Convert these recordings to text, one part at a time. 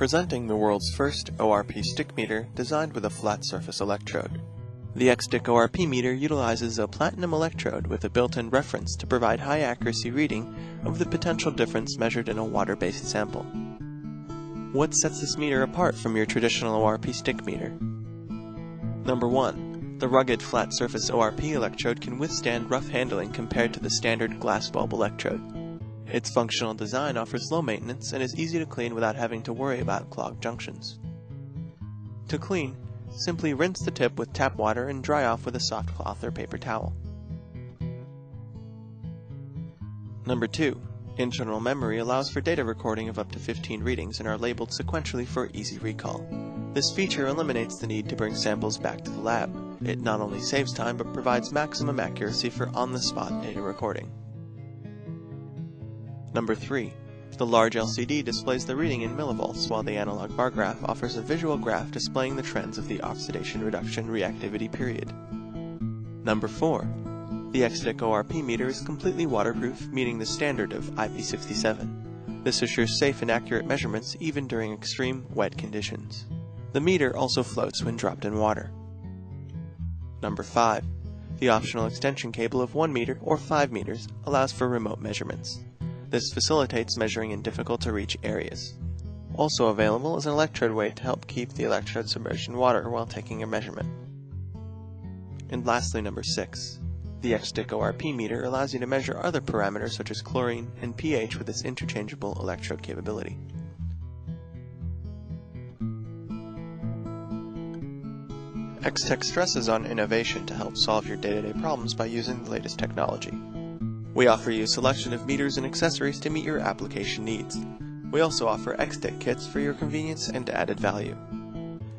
Presenting the world's first ORP stick meter designed with a flat surface electrode. The ExStik ORP meter utilizes a platinum electrode with a built-in reference to provide high accuracy reading of the potential difference measured in a water-based sample. What sets this meter apart from your traditional ORP stick meter? Number 1. The rugged flat surface ORP electrode can withstand rough handling compared to the standard glass bulb electrode. Its functional design offers low maintenance and is easy to clean without having to worry about clogged junctions. To clean, simply rinse the tip with tap water and dry off with a soft cloth or paper towel. Number 2. Internal memory allows for data recording of up to 15 readings and are labeled sequentially for easy recall. This feature eliminates the need to bring samples back to the lab. It not only saves time but provides maximum accuracy for on-the-spot data recording. Number 3. The large LCD displays the reading in millivolts while the analog bar graph offers a visual graph displaying the trends of the oxidation reduction reactivity period. Number 4. The ExStik ORP meter is completely waterproof, meeting the standard of IP67. This assures safe and accurate measurements even during extreme wet conditions. The meter also floats when dropped in water. Number 5. The optional extension cable of 1 meter or 5 meters allows for remote measurements. This facilitates measuring in difficult to reach areas. Also available is an electrode weight to help keep the electrode submerged in water while taking a measurement. And lastly, number 6. The ExStik ORP meter allows you to measure other parameters such as chlorine and pH with its interchangeable electrode capability. Extech stresses on innovation to help solve your day-to-day problems by using the latest technology. We offer you a selection of meters and accessories to meet your application needs. We also offer ExStik kits for your convenience and added value.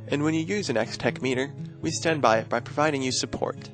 And when you use an Extech meter, we stand by it by providing you support.